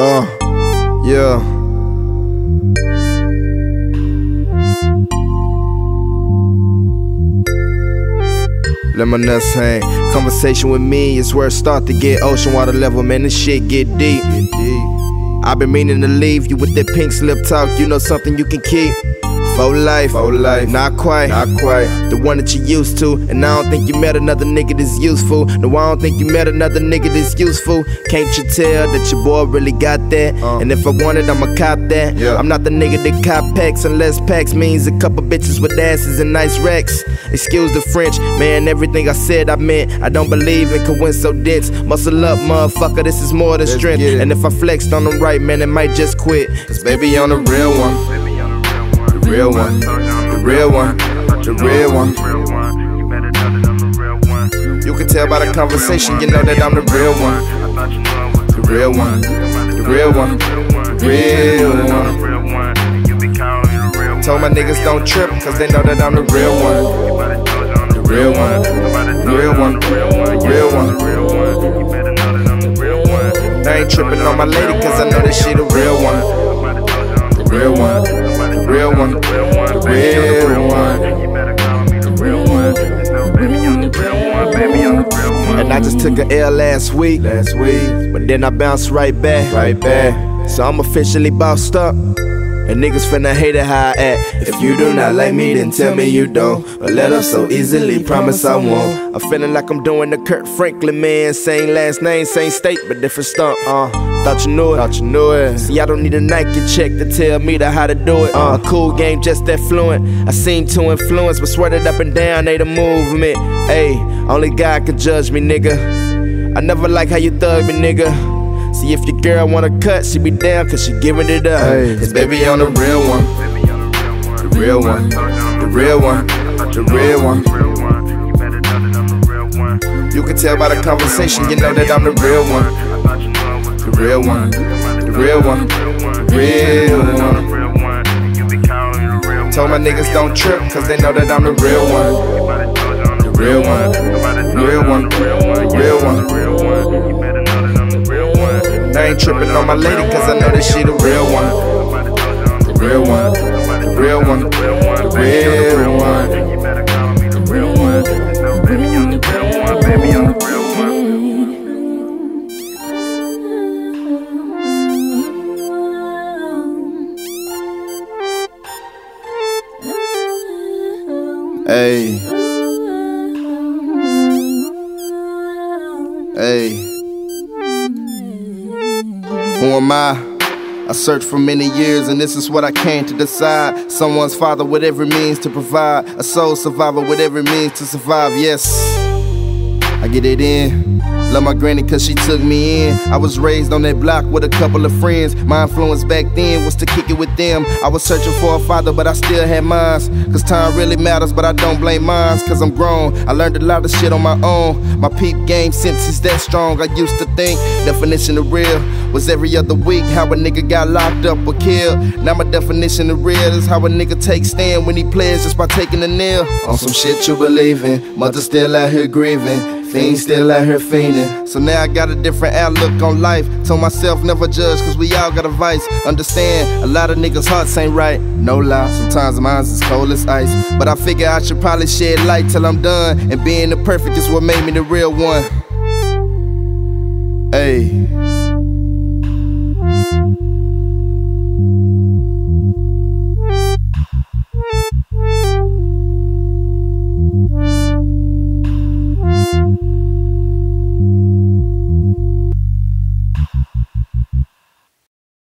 Uh, yeah. Let my nuts hang. Conversation with me is where it start to get ocean water level, man. This shit get deep. Get deep. I've been meaning to leave you with that pink slip talk. You know something you can keep. For life, For life. not quite, Not quite. the one that you used to. And I don't think you met another nigga that's useful. No, I don't think you met another nigga that's useful. Can't you tell that your boy really got that? Uh. And if I want it, I'ma cop that. Yeah. I'm not the nigga that cop packs unless packs means a couple bitches with asses and nice racks. Excuse the French, man, everything I said I meant. I don't believe in coincidence. Muscle up, motherfucker, this is more than Let's strength. And if I flexed on them right, man, it might just quit. Cause baby, on the real one. Real one. The real one. The real one. You can tell by the conversation, you know that I'm the real one. The real one. The real one. The real one. Told my niggas don't trip, cause they know that I'm the real one. The real one. The real one. The real one. I ain't tripping on my lady, cause I know that she the real one. The real one. The real one. The real one. And I just took a L last week, Last week. but then I bounced right back. Right back. So I'm officially bossed up. And niggas finna hate it how I act. If you do not like me, then tell me you don't. But let up so easily, promise I won't. I'm feeling like I'm doing the Kirk Franklin man. Same last name, same state, but different stump. Uh, thought you knew it. Thought you knew it. See, I don't need a Nike check to tell me the how to do it. Uh, a cool game, just that fluent. I seem to influence, but sweat it up and down, they the movement. Ayy, only God could judge me, nigga. I never like how you thug me, nigga. See, if your girl wanna cut, she be down, cause she giving it up. Hey, cause baby, on the real one. The real one. The real one. The real one. You can tell by the conversation, you know that I'm the real one. The real one. The real one. The real one. Told my niggas don't trip, cause they know that I'm the real one. The real one. The real one. The real one. Ain't tripping on my lady, cause I know that she the real one. The real one. The real one. The real one. The real one. The real one. The real one. Hey, hey. Who am I? I searched for many years, and this is what I came to decide. Someone's father with every means to provide, a soul survivor with every means to survive. Yes, I get it in. Love my granny cause she took me in. I was raised on that block with a couple of friends. My influence back then was to kick it with them. I was searching for a father, but I still had mines. Cause time really matters, but I don't blame mines. Cause I'm grown. I learned a lot of shit on my own. My peep game sense is that strong. I used to think definition of real was every other week. How a nigga got locked up or killed. Now my definition of real is how a nigga takes stand when he plays just by taking a nail. On some shit you believe in. Mother still out here grieving. Fiends still out here fiending. So now I got a different outlook on life. Told myself never judge, cause we all got a vice. Understand, a lot of niggas' hearts ain't right. No lie, sometimes mine's as cold as ice. But I figure I should probably shed light till I'm done. And being the perfect is what made me the real one.